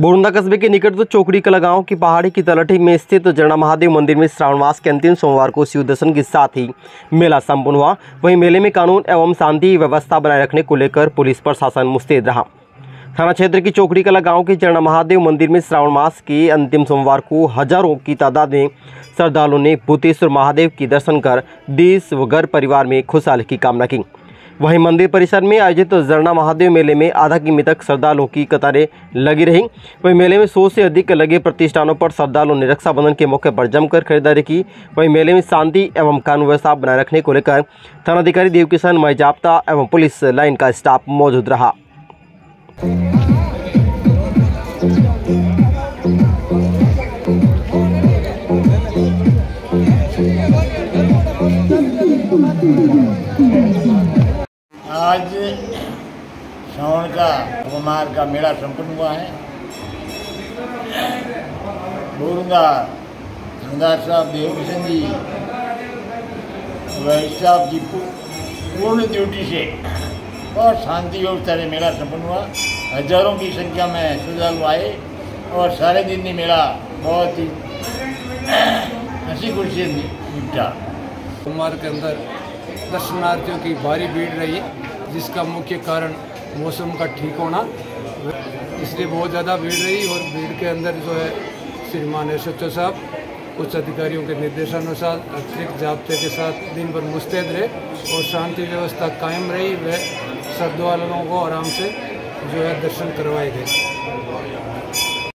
बोरुंदा कस्बे के निकट तो चौकड़ी कला गाँव की पहाड़ी की तलठी में स्थित तो जरणा महादेव मंदिर में श्रावण मास के अंतिम सोमवार को शिव दर्शन के साथ ही मेला संपन्न हुआ। वहीं मेले में कानून एवं शांति व्यवस्था बनाए रखने को लेकर पुलिस प्रशासन मुस्तैद रहा। थाना क्षेत्र की चौकड़ी कला गाँव के जरणा महादेव मंदिर में श्रावण मास के अंतिम सोमवार को हज़ारों की तादाद में श्रद्धालुओं ने भूतेश्वर महादेव की दर्शन कर देश व घर परिवार में खुशहाली की कामना की। वहीं मंदिर परिसर में आयोजित जरना महादेव मेले में आधा किमी तक श्रद्धालुओं की कतारें लगी रहीं। वहीं मेले में सौ से अधिक लगे प्रतिष्ठानों पर श्रद्धालुओं ने रक्षाबंधन के मौके पर जमकर खरीदारी की। वहीं मेले में शांति एवं कानून व्यवस्था बनाए रखने को लेकर थानाधिकारी देवकिशन जाप्ता एवं पुलिस लाइन का स्टाफ मौजूद रहा। आज श्रावण का कुमार का मेला संपन्न हुआ है। बोरुंगा थानेदार साहब देवकिशन जी की पू- पूर्ण ड्यूटी से और शांति व्यवस्था से मेला संपन्न हुआ। हज़ारों की संख्या में श्रद्धालु आए और सारे दिन ही मेला बहुत ही हँसी खुशी निपटा। सोमवार के अंदर दर्शनार्थियों की भारी भीड़ रही। जिसका मुख्य कारण मौसम का ठीक होना। इसलिए बहुत ज़्यादा भीड़ रही और भीड़ के अंदर जो है, श्रीमान एस साहब, उच्च अधिकारियों के निर्देशानुसार अतिरिक्त जाब्ते के साथ दिन भर मुस्तैद रहे और शांति व्यवस्था कायम रही। वह श्रद्धालुओं को आराम से जो है, दर्शन करवाए गए।